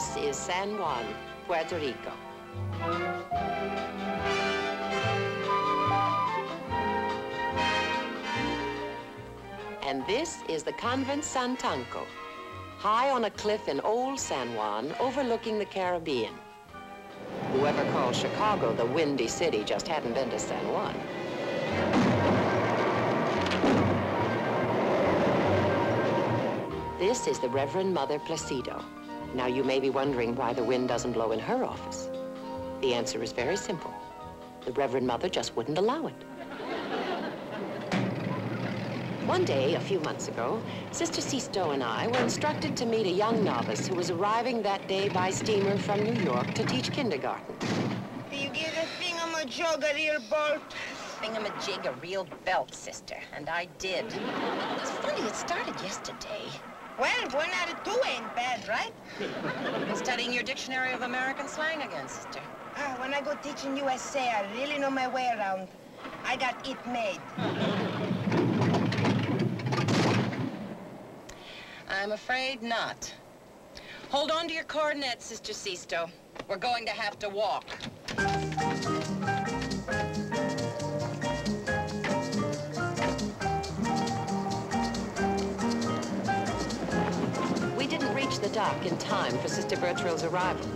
This is San Juan, Puerto Rico. And this is the Convent San Tanco, high on a cliff in old San Juan overlooking the Caribbean. Whoever called Chicago the Windy City just hadn't been to San Juan. This is the Reverend Mother Placido. Now, you may be wondering why the wind doesn't blow in her office. The answer is very simple. The Reverend Mother just wouldn't allow it. One day, a few months ago, Sister Sixto and I were instructed to meet a young novice who was arriving that day by steamer from New York to teach kindergarten. Do you give a thingamajig a real bolt? Thingamajig a real belt, sister, and I did. It's funny, it started yesterday. Well, one out of two ain't bad, right? Been studying your Dictionary of American Slang again, sister. Ah, when I go teach in USA, I really know my way around. I got it made. I'm afraid not. Hold on to your coordinates, Sister Sixto. We're going to have to walk. Dock in time for Sister Bertrille's arrival.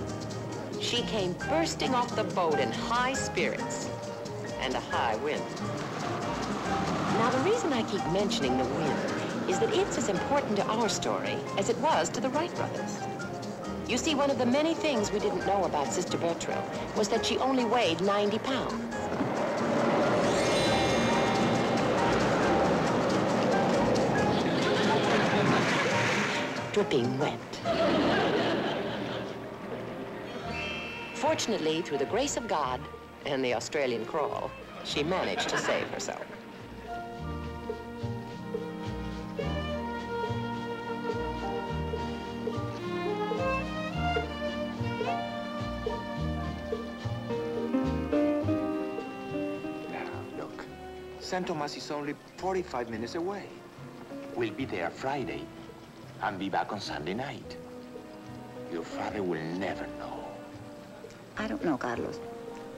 She came bursting off the boat in high spirits and a high wind. Now, the reason I keep mentioning the wind is that it's as important to our story as it was to the Wright brothers. You see, one of the many things we didn't know about Sister Bertrille was that she only weighed 90 pounds. Dripping wet. Fortunately, through the grace of God and the Australian crawl, she managed to save herself. Now, look. San Tomas is only 45 minutes away. We'll be there Friday and be back on Sunday night. Your father will never know. I don't know, Carlos.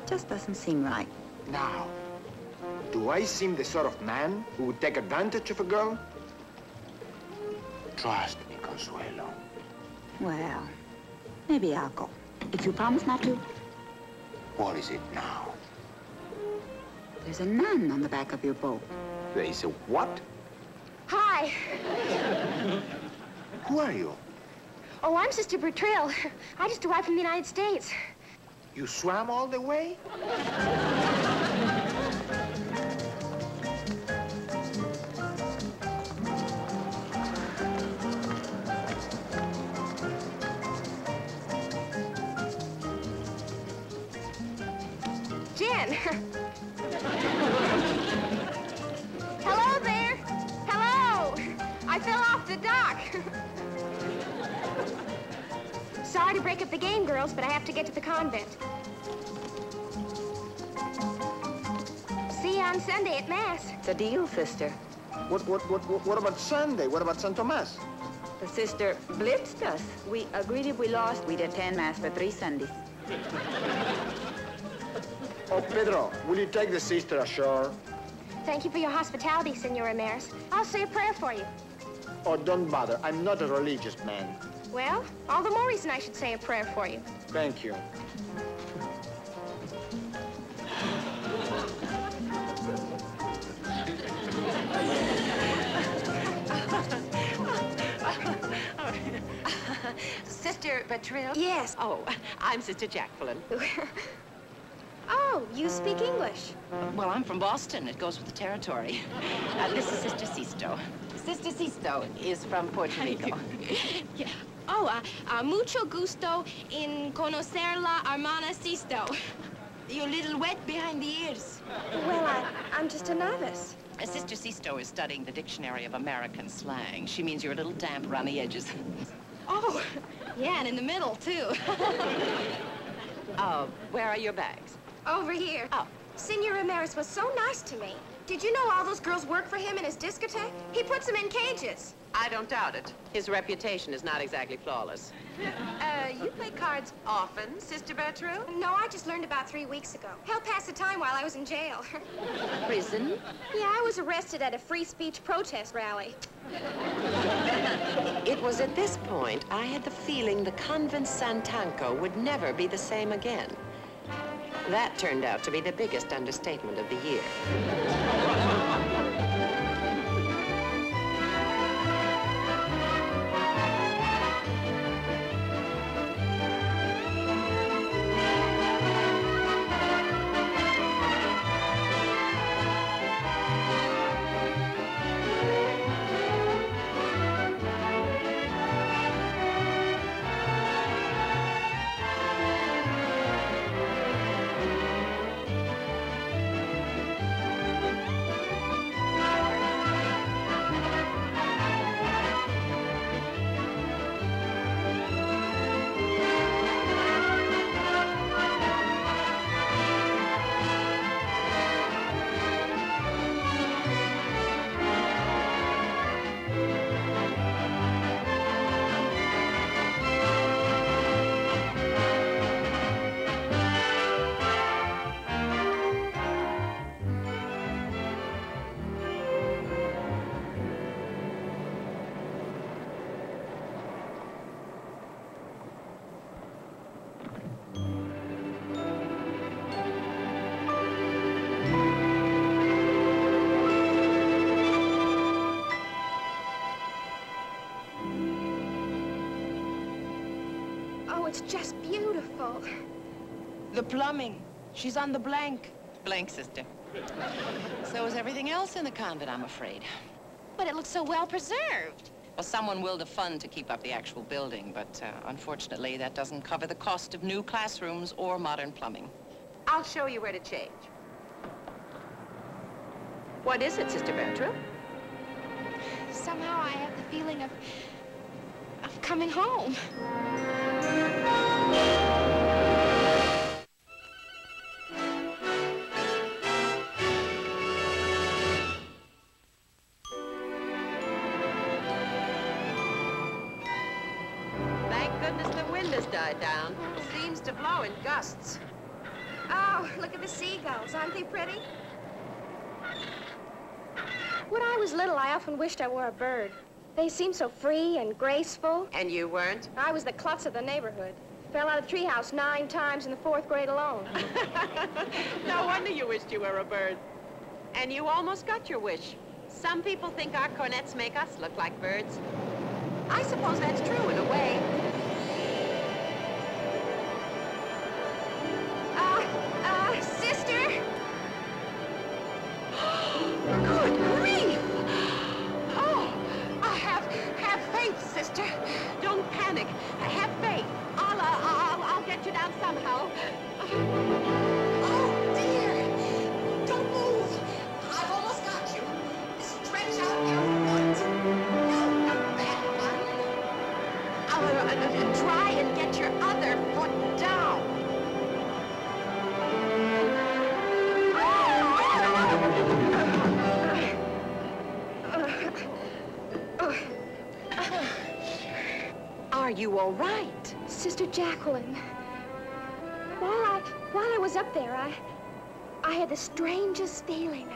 Just doesn't seem right. Now, do I seem the sort of man who would take advantage of a girl? Trust me, Consuelo. Well, maybe I'll go. If you promise not to, What is it now? there's a nun on the back of your boat. There is a what? Hi. Who are you? Oh, I'm Sister Bertrille. I just arrived from the United States. You swam all the way? Jen. Hello there. Hello. I fell off the dock. break up the game, girls, but I have to get to the convent. See you on Sunday at Mass. It's a deal, sister. What, what, what, what, what about Sunday? What about San Tomas? The sister blitzed us. We agreed if we lost, we'd attend Mass for three Sundays. Oh, Pedro, will you take the sister ashore? Thank you for your hospitality, Senor Ramirez. I'll say a prayer for you. Oh, don't bother. I'm not a religious man. Well, all the more reason I should say a prayer for you. Thank you. Sister Bertrille? Yes. Oh, I'm Sister Jacqueline. Oh, you speak English. Well, I'm from Boston. It goes with the territory. Uh, this is Sister Sixto. Sister Sixto is from Puerto Rico. Yeah. Oh, uh, uh, mucho gusto in conocer la hermana Sixto. You're a little wet behind the ears. Well, I, I'm just a novice. Uh, Sister Sixto is studying the Dictionary of American Slang. She means you're a little damp around the edges. Oh, yeah, and in the middle, too. Uh, where are your bags? Over here. Oh. Senor Ramirez was so nice to me. Did you know all those girls work for him in his discotheque? He puts them in cages. I don't doubt it. His reputation is not exactly flawless. Uh, you play cards often, Sister Bertrude? No, I just learned about three weeks ago. Helped pass the time while I was in jail. Prison? yeah, I was arrested at a free speech protest rally. It was at this point I had the feeling the convent San Tanco would never be the same again. That turned out to be the biggest understatement of the year. It's just beautiful. The plumbing. She's on the blank. Blank, sister. So is everything else in the convent, I'm afraid. But it looks so well preserved. Well, someone willed a fund to keep up the actual building, but uh, unfortunately, that doesn't cover the cost of new classrooms or modern plumbing. I'll show you where to change. What is it, Sister Bertram? Somehow I have the feeling of... of coming home. Wished I were a bird. They seemed so free and graceful. And you weren't? I was the klutz of the neighborhood. Fell out of the treehouse nine times in the fourth grade alone. no wonder you wished you were a bird. And you almost got your wish. Some people think our cornets make us look like birds. I suppose that's true in a way. Try and get your other foot down. Are you all right? Sister Jacqueline. While I, while I was up there, I, I had the strangest feeling.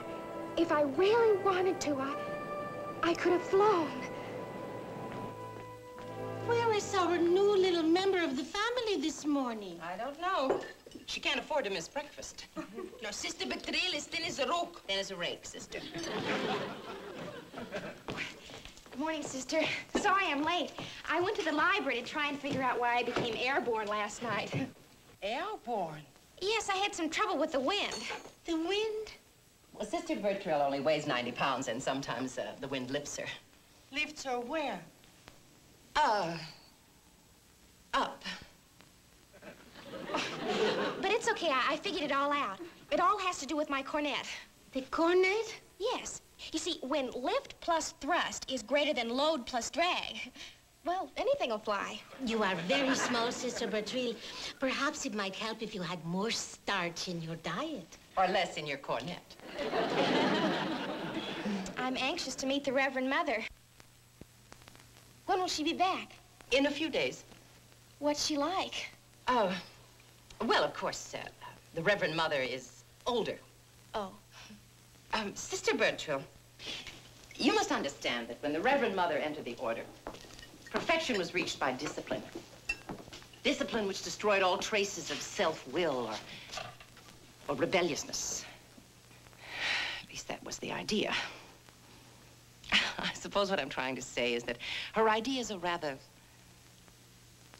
If I really wanted to, I, I could have flown. Where is our new little member of the family this morning? I don't know. She can't afford to miss breakfast. No, Sister Bertrille is thin as a rock. Then as a rake, sister. Good morning, sister. Sorry I'm late. I went to the library to try and figure out why I became airborne last night. Airborne. Yes, I had some trouble with the wind. The wind Well, Sister Bertrille only weighs 90 pounds, and sometimes uh, the wind lifts her. lifts her where? Uh, up. But it's okay. I, I figured it all out. It all has to do with my cornet. The cornet? Yes. You see, when lift plus thrust is greater than load plus drag, well, anything will fly. You are very small, Sister Bertrille. Perhaps it might help if you had more starch in your diet. Or less in your cornet. I'm anxious to meet the Reverend Mother. When will she be back? In a few days. What's she like? Oh, well, of course, uh, the Reverend Mother is older. Oh. Um, Sister Bertrille, you must understand that when the Reverend Mother entered the order, perfection was reached by discipline. Discipline which destroyed all traces of self-will or, or rebelliousness. At least that was the idea. I suppose what I'm trying to say is that her ideas are rather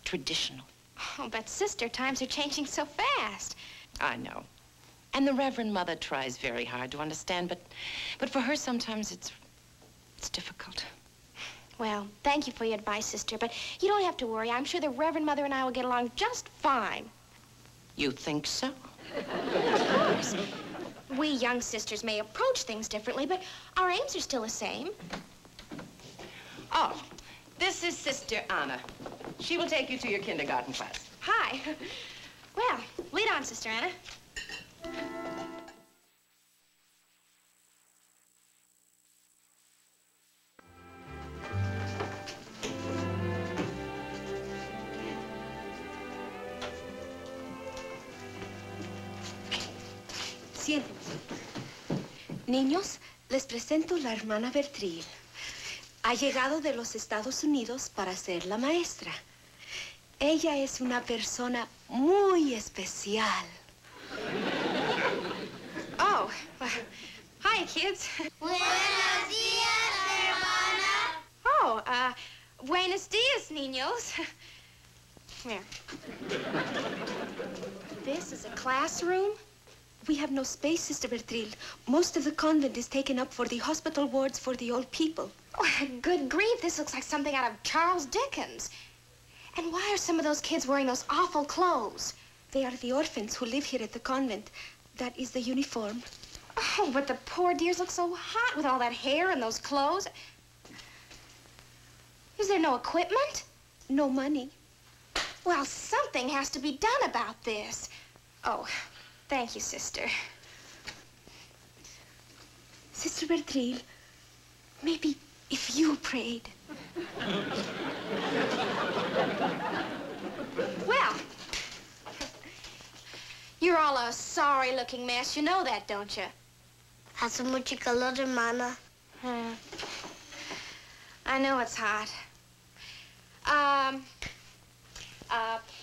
traditional. Oh, but sister, times are changing so fast. I know. And the Reverend Mother tries very hard to understand, but, but for her, sometimes it's, it's difficult. Well, thank you for your advice, sister, but you don't have to worry. I'm sure the Reverend Mother and I will get along just fine. You think so? We young sisters may approach things differently, but our aims are still the same. Oh, this is Sister Anna. She will take you to your kindergarten class. Hi. Well, lead on, Sister Anna. Siéntense. Niños, les presento la hermana Bertril. Ha llegado de los Estados Unidos para ser la maestra. Ella es una persona muy especial. Oh, well, hi, kids. Buenos días, hermana. Oh, uh, buenos dias, niños. Here. This is a classroom? We have no space, Sister Bertrille. Most of the convent is taken up for the hospital wards for the old people. Oh, good grief, this looks like something out of Charles Dickens. And why are some of those kids wearing those awful clothes? They are the orphans who live here at the convent. That is the uniform. Oh, but the poor dears look so hot with all that hair and those clothes. Is there no equipment? No money. Well, something has to be done about this. Oh, thank you, sister. Sister Bertrille, maybe if you prayed. Well, you're all a sorry-looking mess. You know that, don't you? Hace mucho calor, hermana. Hmm. I know it's hot. Um,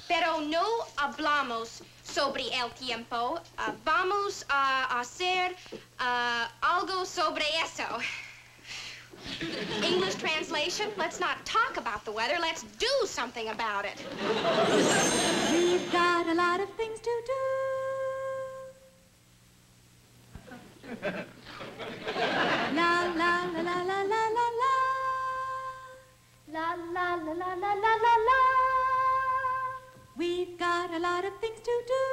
pero no hablamos sobre el tiempo. Uh, vamos a hacer uh, algo sobre eso. English translation, let's not talk about the weather, let's do something about it. We've got a lot of things to do. La la la la la la la la. La la la la la la la. We've got a lot of things to do.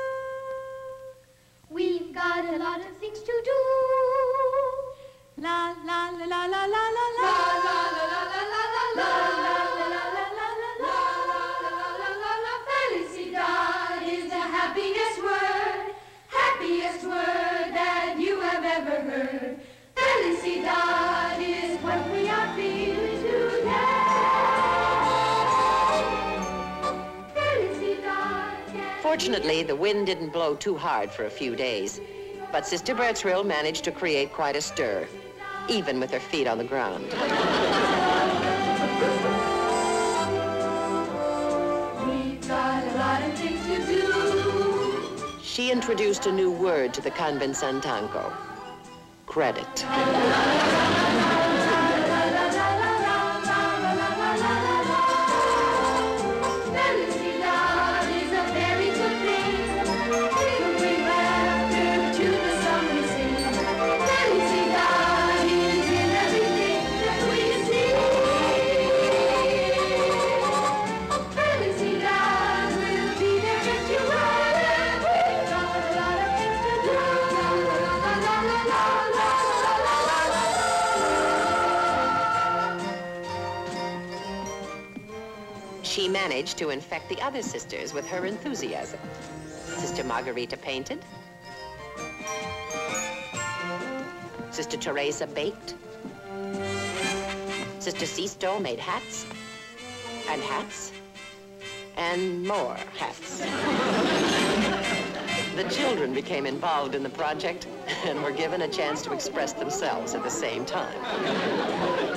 We've got a lot of things to do. La la la la la la la la. La la la la la Fortunately, the wind didn't blow too hard for a few days. But Sister Bertrille managed to create quite a stir, even with her feet on the ground. We've got a lot of things to do. She introduced a new word to the convent San Tanco, credit. Managed to infect the other sisters with her enthusiasm. Sister Margarita painted. Sister Teresa baked. Sister Sixto made hats. and hats, and more hats. the children became involved in the project and were given a chance to express themselves at the same time.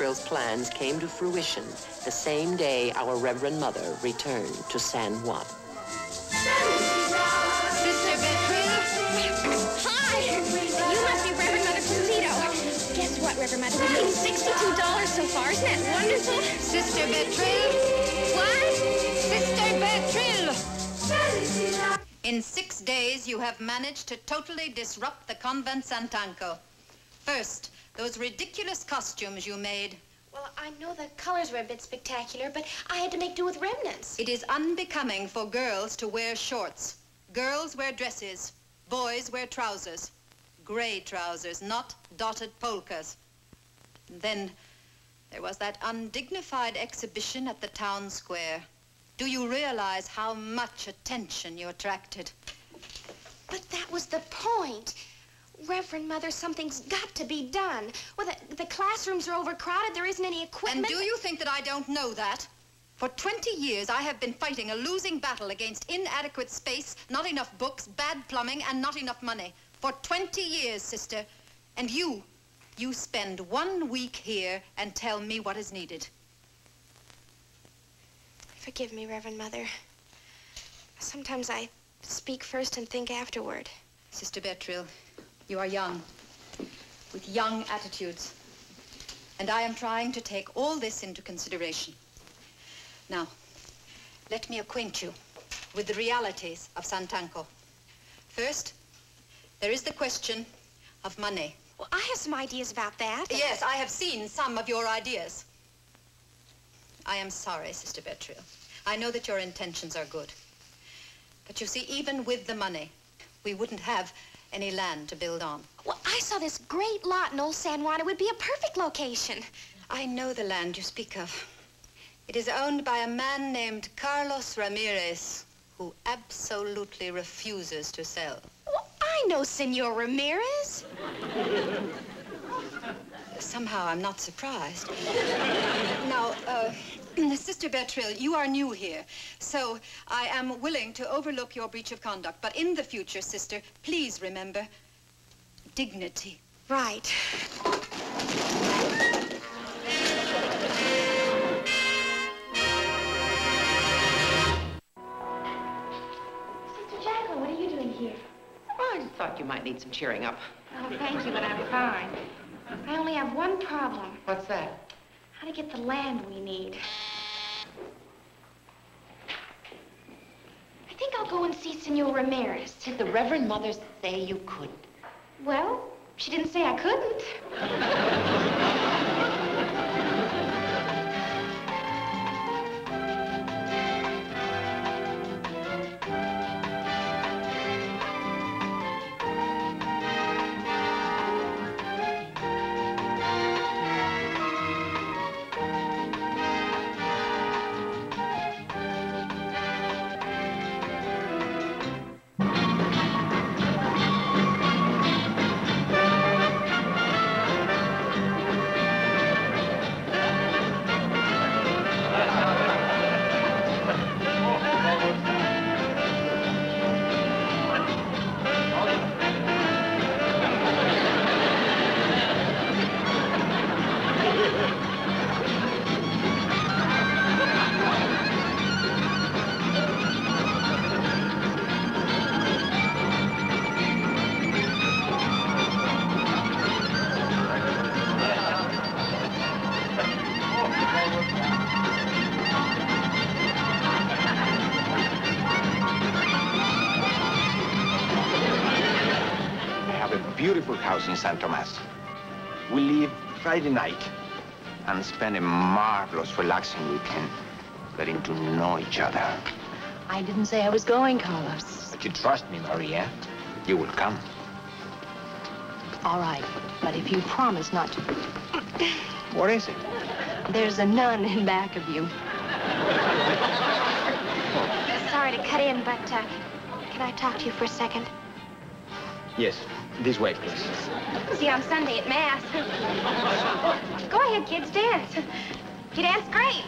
Sister Bertrille's plans came to fruition the same day our Reverend Mother returned to San Juan. Sister Bertrille? Hi! You must be Reverend Mother Placido. Guess what, Reverend Mother? We made $62 so far. Isn't that wonderful? Sister Bertrille? What? Sister Bertrille! In six days, you have managed to totally disrupt the convent San Tanco. First, those ridiculous costumes you made. Well, I know the colors were a bit spectacular, but I had to make do with remnants. It is unbecoming for girls to wear shorts. Girls wear dresses. Boys wear trousers. Gray trousers, not dotted polkas. And then there was that undignified exhibition at the town square. Do you realize how much attention you attracted? But that was the point. Reverend Mother, something's got to be done. Well, the, the classrooms are overcrowded. There isn't any equipment. And do you think that I don't know that? For 20 years, I have been fighting a losing battle against inadequate space, not enough books, bad plumbing, and not enough money. For 20 years, sister. And you, you spend one week here and tell me what is needed. Forgive me, Reverend Mother. Sometimes I speak first and think afterward. Sister Bertrille, you are young, with young attitudes. And I am trying to take all this into consideration. Now, let me acquaint you with the realities of San Tanco. First, there is the question of money. Well, I have some ideas about that. Yes, I have seen some of your ideas. I am sorry, Sister Bertrille. I know that your intentions are good. But you see, even with the money, we wouldn't have any land to build on. Well, I saw this great lot in Old San Juan. It would be a perfect location. I know the land you speak of. It is owned by a man named Carlos Ramirez, who absolutely refuses to sell. Well, I know Senor Ramirez. Somehow I'm not surprised. now, uh, Sister Bertrille, you are new here, so I am willing to overlook your breach of conduct. But in the future, sister, please remember dignity. Right. Sister Jacqueline, what are you doing here? Oh, I thought you might need some cheering up. Oh, thank you, but I'm fine. I only have one problem. What's that? How to get the land we need. I think I'll go and see Senor Ramirez. Did the Reverend Mother say you couldn't? Well, she didn't say I couldn't. San Tomas. We leave Friday night and spend a marvelous, relaxing weekend getting to know each other. I didn't say I was going, Carlos. But you trust me, Maria. You will come. All right, but if you promise not to... What is it? There's a nun in back of you. Sorry to cut in, but uh, can I talk to you for a second? Yes, this way, please. See you on Sunday at Mass. Go ahead, kids, dance. You dance great.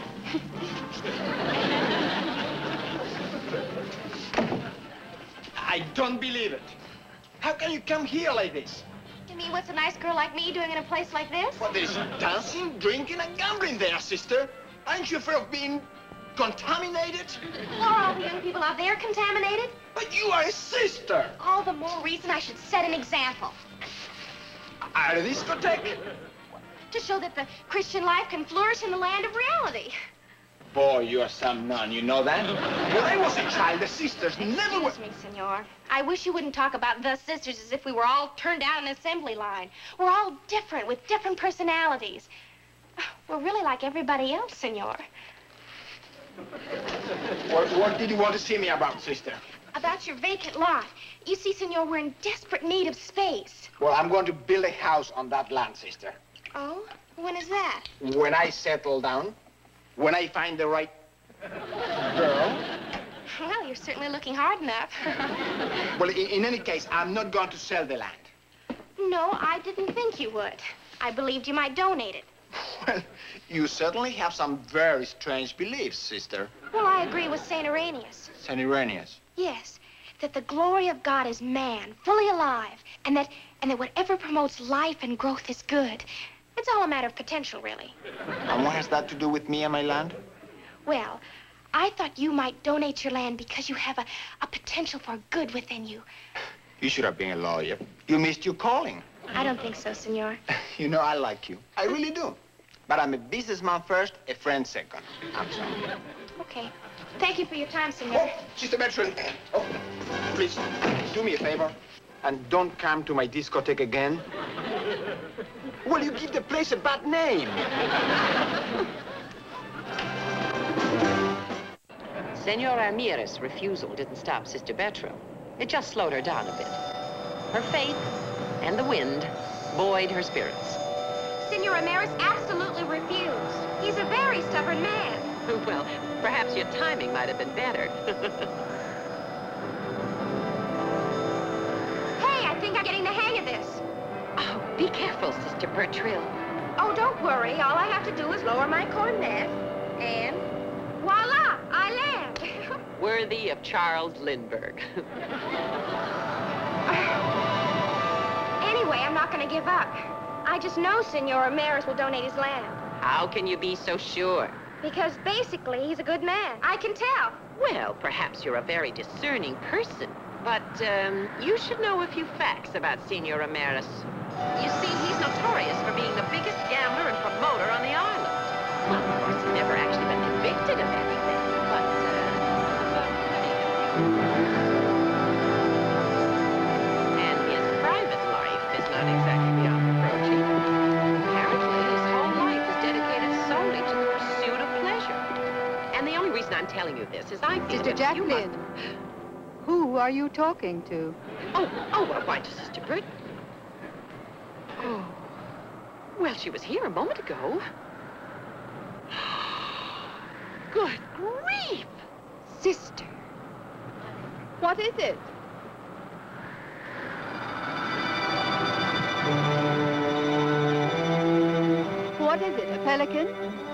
I don't believe it. How can you come here like this? You mean, what's a nice girl like me doing in a place like this? Well, there's dancing, drinking, and gambling there, sister. Aren't you afraid of being contaminated? Are all the young people out there contaminated? But you are a sister. All the more reason I should set an example. At a discotheque? To show that the Christian life can flourish in the land of reality. Boy, you're some nun, you know that? When I was a child, the sisters never were... Excuse me, senor. I wish you wouldn't talk about the sisters as if we were all turned down an assembly line. We're all different, with different personalities. We're really like everybody else, senor. What, what did you want to see me about, sister? About your vacant lot. You see, senor, we're in desperate need of space. Well, I'm going to build a house on that land, sister. Oh? When is that? When I settle down, when I find the right girl. Well, you're certainly looking hard enough. Well, in, in any case, I'm not going to sell the land. no, I didn't think you would. I believed you might donate it. Well, you certainly have some very strange beliefs, sister. Well, I agree with St. Irenaeus. St. Irenaeus. Yes, that the glory of God is man, fully alive, and that and that whatever promotes life and growth is good. It's all a matter of potential, really. And what has that to do with me and my land? Well, I thought you might donate your land because you have a, a potential for good within you. You should have been a lawyer. You missed your calling. I don't think so, senor. You know, I like you. I really do. But I'm a businessman first, a friend second. I'm sorry. Okay. Thank you for your time, senor. Oh, Sister Bertrand. Oh, please, do me a favor. And don't come to my discotheque again. Well, you give the place a bad name. Senor Ramirez's refusal didn't stop Sister Bertram. It just slowed her down a bit. Her faith and the wind buoyed her spirits. Ramirez absolutely refused. He's a very stubborn man. well, perhaps your timing might have been better. Hey, I think I'm getting the hang of this. oh, be careful, Sister Bertrille. Oh, don't worry. All I have to do is lower my cornet, and voila, I land. Worthy of Charles Lindbergh. anyway, I'm not going to give up. I just know Senor Ramirez will donate his land. How can you be so sure? Because basically, he's a good man. I can tell. Well, perhaps you're a very discerning person, but um, you should know a few facts about Senor Ramirez. You see, he's notorious for being the biggest gambler and promoter on the island. Telling you this is I feel Sister Jacqueline. Who are you talking to? Oh, oh, well, why to Sister Bert? Oh. Well, she was here a moment ago. Good grief! Sister. What is it? What is it, a pelican?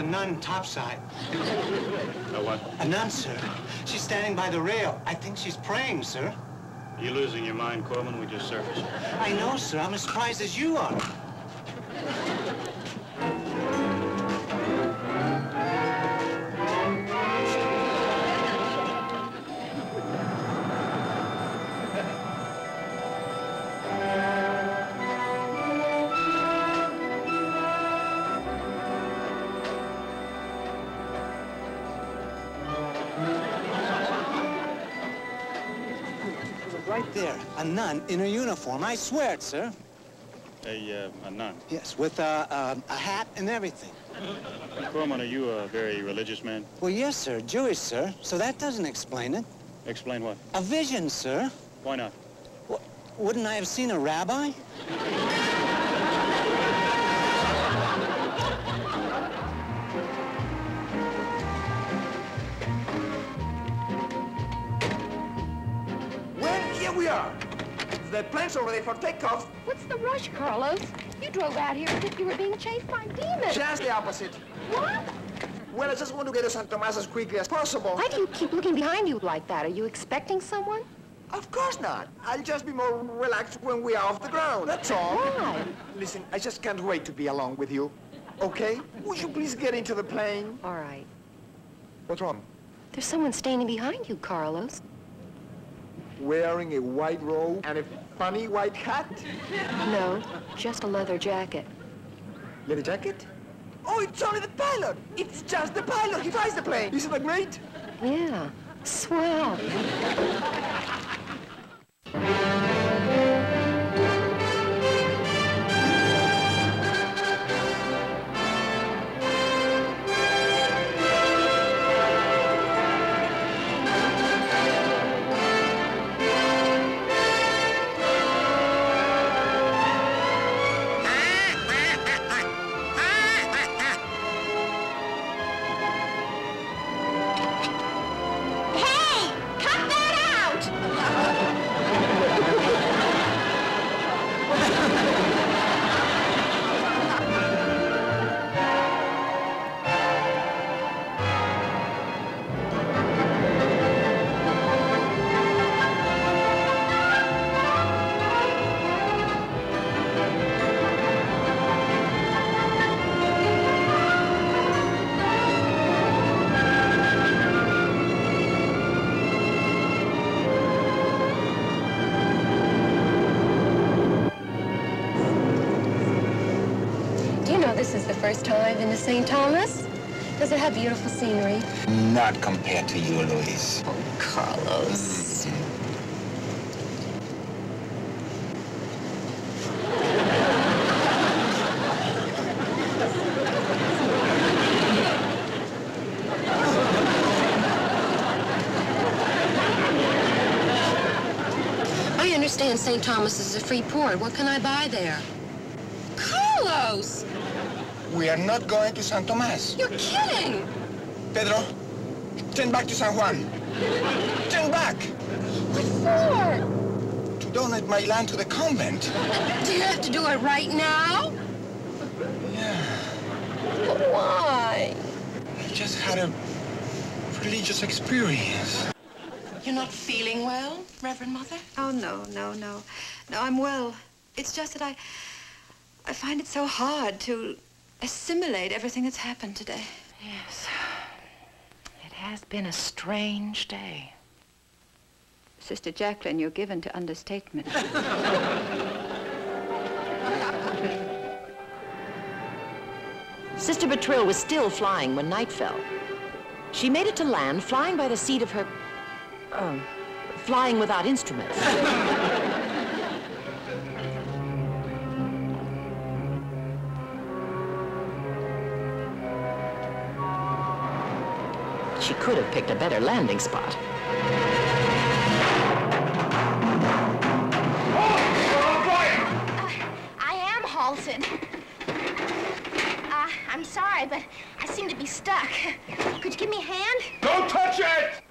A nun topside. A what? A nun, sir. She's standing by the rail. I think she's praying, sir. You losing your mind, Corman? We just surfaced. I know, sir. I'm as surprised as you are. Nun in a uniform. I swear it, sir. A, uh, a nun. Yes, with uh, uh, a hat and everything. Corman, are you a very religious man? Well, yes, sir. Jewish, sir. So that doesn't explain it. Explain what? A vision, sir. Why not? Well, wouldn't I have seen a rabbi? The plane's are ready for takeoff. What's the rush, Carlos? You drove out here as if you were being chased by demons. Just the opposite. What? Well, I just want to get to San Tomas as quickly as possible. Why do you keep looking behind you like that? Are you expecting someone? Of course not. I'll just be more relaxed when we are off the ground. That's all. Why? Listen, I just can't wait to be along with you. Okay? Would you please get into the plane? All right. What's wrong? There's someone standing behind you, Carlos. Wearing a white robe and a funny white hat? No, just a leather jacket. Leather jacket? Oh, it's only the pilot. It's just the pilot. He flies the plane. Isn't that great? Yeah, swell. Do this is the first time I've been to St. Thomas? Does it have beautiful scenery? Not compared to you, Luis. Oh, Carlos. I understand St. Thomas is a free port. What can I buy there? Carlos! We are not going to San Tomas. You're kidding! Pedro, turn back to San Juan. Turn back What for? to donate my land to the convent. Do you have to do it right now? Yeah, But why? I just had a religious experience. You're not feeling well, Reverend Mother? Oh, no, no, no. No, I'm well. It's just that I... I find it so hard to assimilate everything that's happened today. Yes. It has been a strange day. Sister Jacqueline, you're given to understatement. Sister Bertrille was still flying when night fell. She made it to land flying by the seat of her... Oh, flying without instruments. She could have picked a better landing spot. I am halted. Uh, I'm sorry, but I seem to be stuck. Could you give me a hand? Don't touch it!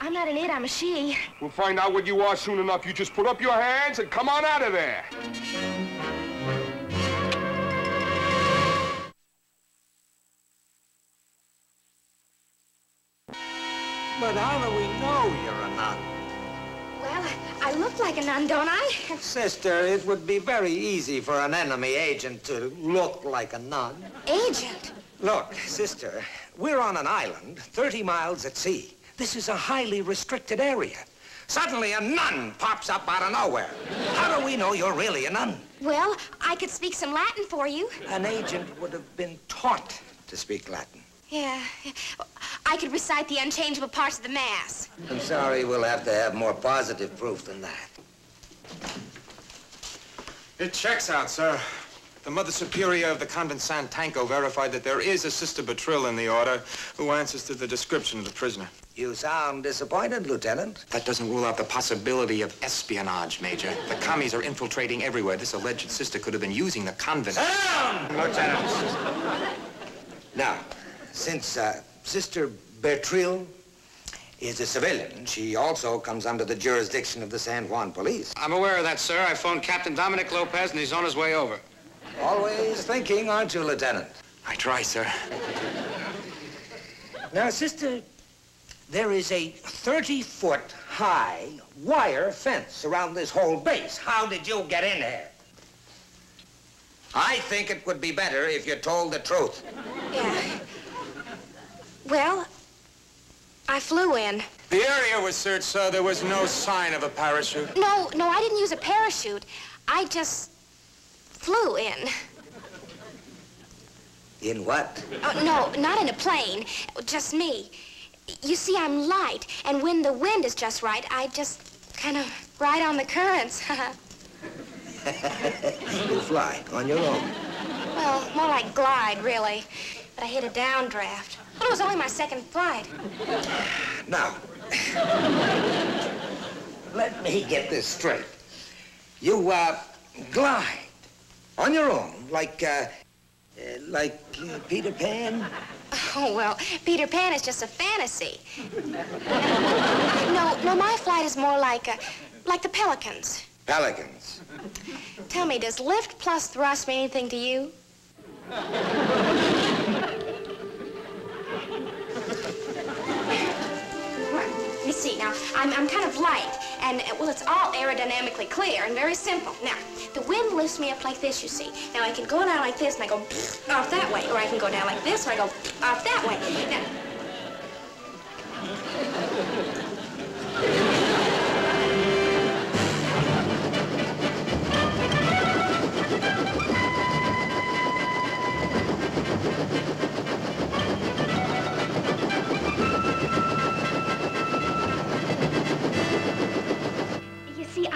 I'm not an it, I'm a she. We'll find out what you are soon enough. You just put up your hands and come on out of there. Look like a nun, don't I? Sister, it would be very easy for an enemy agent to look like a nun. Agent? Look, sister, we're on an island 30 miles at sea. This is a highly restricted area. Suddenly a nun pops up out of nowhere. How do we know you're really a nun? Well, I could speak some Latin for you. An agent would have been taught to speak Latin. Yeah. I could recite the unchangeable parts of the Mass. I'm sorry, we'll have to have more positive proof than that. It checks out, sir. The Mother Superior of the Convent San Tanco verified that there is a Sister Bertrille in the order who answers to the description of the prisoner. You sound disappointed, Lieutenant. That doesn't rule out the possibility of espionage, Major. The commies are infiltrating everywhere. This alleged sister could have been using the convent. Down, Lieutenant! Now, since uh, Sister Bertrille is a civilian, she also comes under the jurisdiction of the San Juan police. I'm aware of that, sir. I phoned Captain Dominic Lopez, and he's on his way over. Always thinking, aren't you, Lieutenant? I try, sir. Now, Sister, there is a 30-foot high wire fence around this whole base. How did you get in here? I think it would be better if you told the truth. Yeah. Well, I flew in. The area was searched, sir. There was no sign of a parachute. No, no, I didn't use a parachute. I just flew in. In what? Oh, no, not in a plane. Just me. You see, I'm light, and when the wind is just right, I just kind of ride on the currents. you fly on your own. well, more like glide, really. But I hit a downdraft. But it was only my second flight. Now, let me get this straight. You, uh, glide on your own, like, uh, uh like uh, Peter Pan? Oh, well, Peter Pan is just a fantasy. no, no, my flight is more like, uh, like the Pelicans. Pelicans? Tell me, does lift plus thrust mean anything to you? You see, now, I'm, I'm kind of light, and, uh, well, it's all aerodynamically clear and very simple. Now, the wind lifts me up like this, you see. Now, I can go down like this, and I go off that way, or I can go down like this, or I go off that way. Now,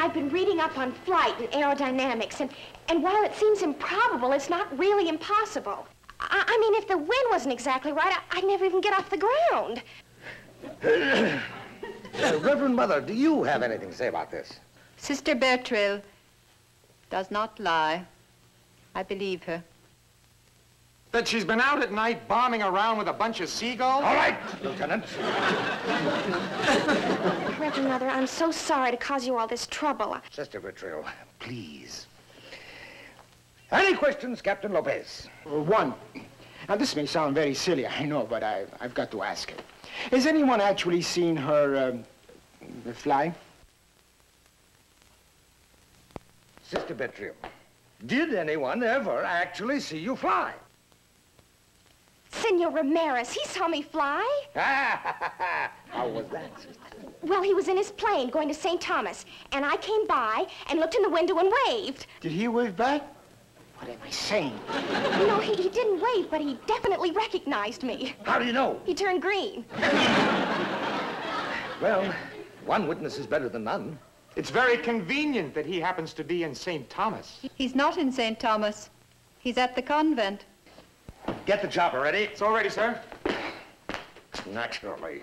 I've been reading up on flight and aerodynamics, and, and while it seems improbable, it's not really impossible. I, I mean, if the wind wasn't exactly right, I, I'd never even get off the ground. Uh, Reverend Mother, do you have anything to say about this? Sister Bertrille does not lie. I believe her. That she's been out at night bombing around with a bunch of seagulls? All right, Lieutenant. Reverend Mother, I'm so sorry to cause you all this trouble. Sister Bertrille, please. Any questions, Captain Lopez? Uh, One. Now, this may sound very silly, I know, but I, I've got to ask it. Has anyone actually seen her um, fly? Sister Bertrille, did anyone ever actually see you fly? Senor Ramirez, he saw me fly. How was that. Well, he was in his plane going to St. Thomas, and I came by and looked in the window and waved. Did he wave back? What am I saying? No, he, he didn't wave, but he definitely recognized me. How do you know? He turned green. Well, one witness is better than none. It's very convenient that he happens to be in St. Thomas. He's not in St. Thomas. He's at the convent. Get the chopper ready. It's all ready, sir. Naturally.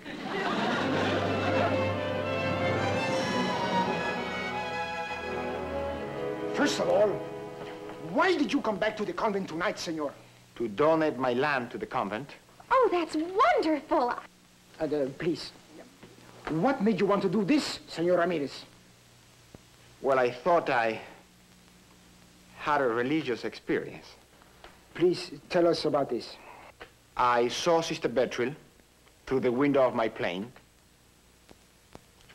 First of all, why did you come back to the convent tonight, senor? To donate my land to the convent. Oh, that's wonderful. Uh, uh, please. What made you want to do this, Senor Ramirez? Well, I thought I had a religious experience. Please tell us about this. I saw Sister Bertrille through the window of my plane,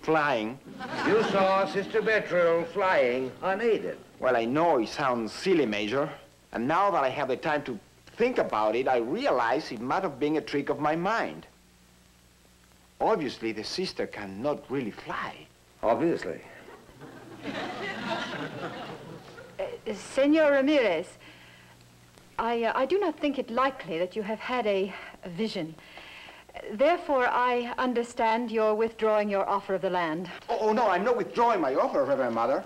flying. You saw Sister Bertrille flying unaided. Well, I know it sounds silly, Major. And now that I have the time to think about it, I realize it might have been a trick of my mind. Obviously, the sister cannot really fly. Obviously. Uh, Senor Ramirez, I, uh, I do not think it likely that you have had a, a vision. Therefore, I understand you're withdrawing your offer of the land. Oh, oh, no, I'm not withdrawing my offer, Reverend Mother.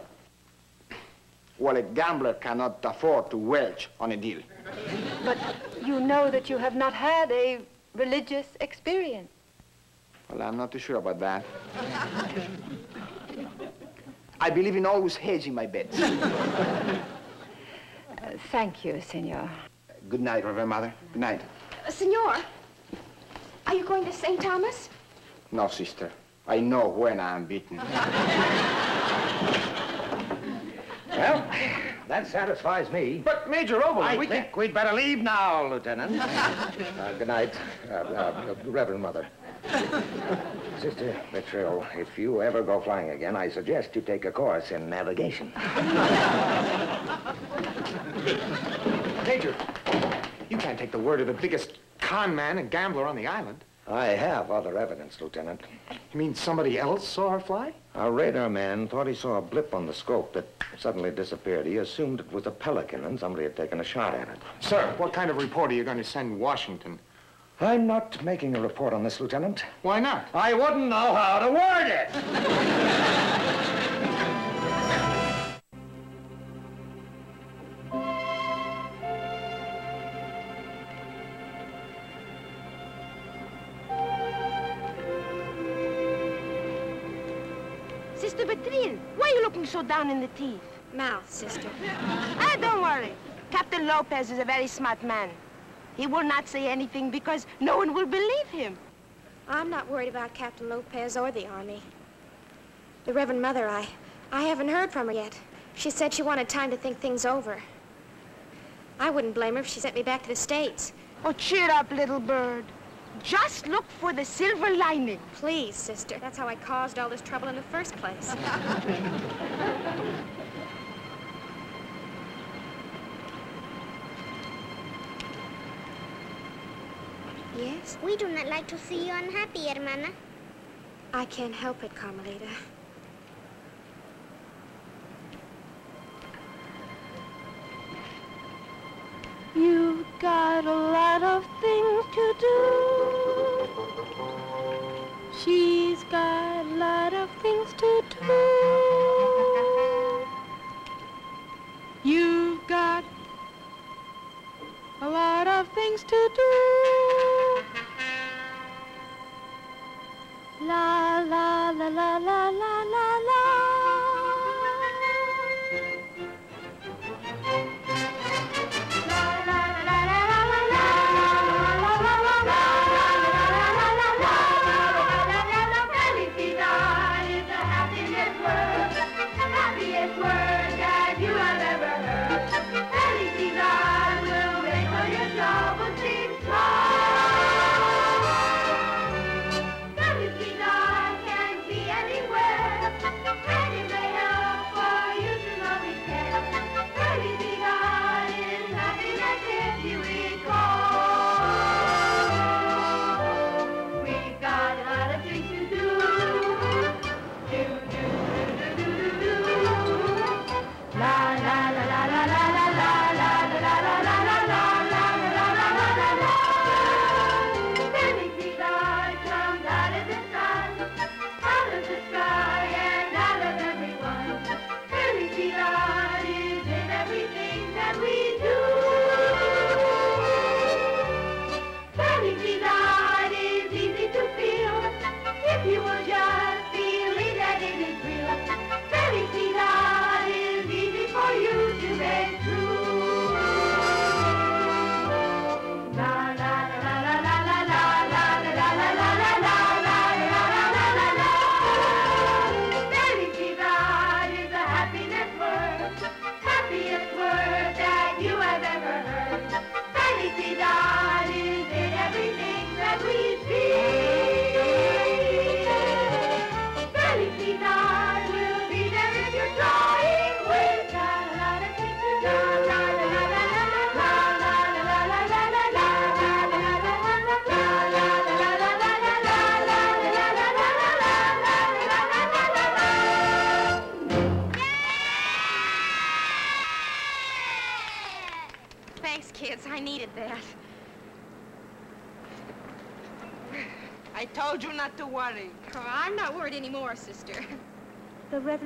Well, a gambler cannot afford to welch on a deal. But you know that you have not had a religious experience. Well, I'm not too sure about that. I believe in always hedging my bets. Uh, thank you, senor. Good night, Reverend Mother. Good night. Uh, senor, are you going to St. Thomas? No, sister. I know when I'm beaten. Well, that satisfies me. But, Major Oberlin, I we think we'd better leave now, Lieutenant. uh, good night, uh, uh, Reverend Mother. Sister Bertrille, if you ever go flying again, I suggest you take a course in navigation. Major, you can't take the word of the biggest con man and gambler on the island. I have other evidence, Lieutenant. You mean somebody else saw her fly? Our radar man thought he saw a blip on the scope that suddenly disappeared. He assumed it was a pelican and somebody had taken a shot at it. Sir, what kind of report are you going to send Washington? I'm not making a report on this, Lieutenant. Why not? I wouldn't know how to word it. down in the teeth? Mouth, sister. Ah, don't worry. Captain Lopez is a very smart man. He will not say anything because no one will believe him. I'm not worried about Captain Lopez or the Army. The Reverend Mother, I, I haven't heard from her yet. She said she wanted time to think things over. I wouldn't blame her if she sent me back to the States. Oh, cheer up, little bird. Just look for the silver lining. Please, sister. That's how I caused all this trouble in the first place. yes? We do not like to see you unhappy, hermana. I can't help it, Carmelita. You've got a lot of things to do. She's got a lot of things to do. You've got a lot of things to do. La la la la la la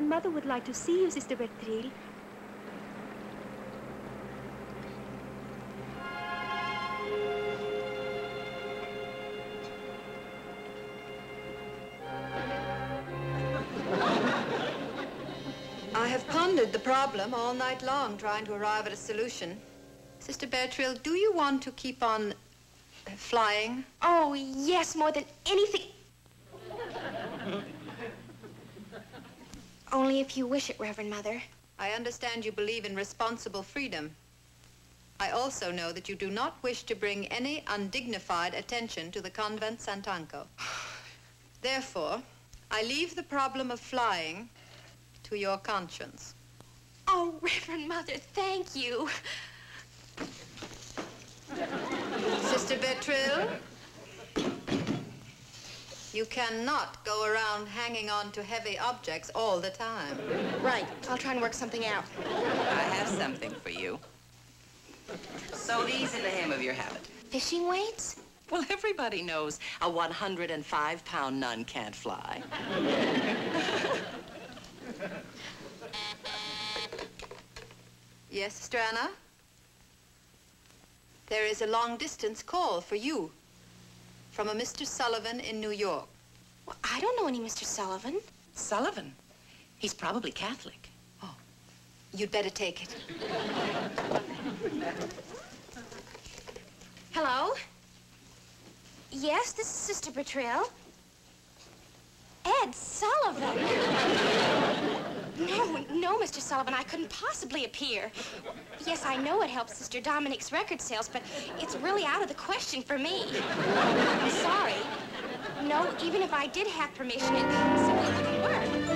Reverend Mother would like to see you, Sister Bertrille. I have pondered the problem all night long, trying to arrive at a solution. Sister Bertrille, do you want to keep on flying? Oh, yes, more than anything. Only if you wish it, Reverend Mother. I understand you believe in responsible freedom. I also know that you do not wish to bring any undignified attention to the convent San Tanco. Therefore, I leave the problem of flying to your conscience. Oh, Reverend Mother, thank you. Sister Bertrille, you cannot go around hanging on to heavy objects all the time. Right. I'll try and work something out. I have something for you. Sew these in the hem of your habit. Fishing weights? Well, everybody knows a 105-pound nun can't fly. Yes, Sister Anna? There is a long-distance call for you from a Mr. Sullivan in New York. Well, I don't know any Mr. Sullivan. Sullivan? He's probably Catholic. Oh, you'd better take it. Hello? Yes, this is Sister Bertrille. Ed Sullivan. Mr. Sullivan, I couldn't possibly appear. Yes, I know it helps Sister Dominic's record sales, but it's really out of the question for me. I'm sorry. No, even if I did have permission, it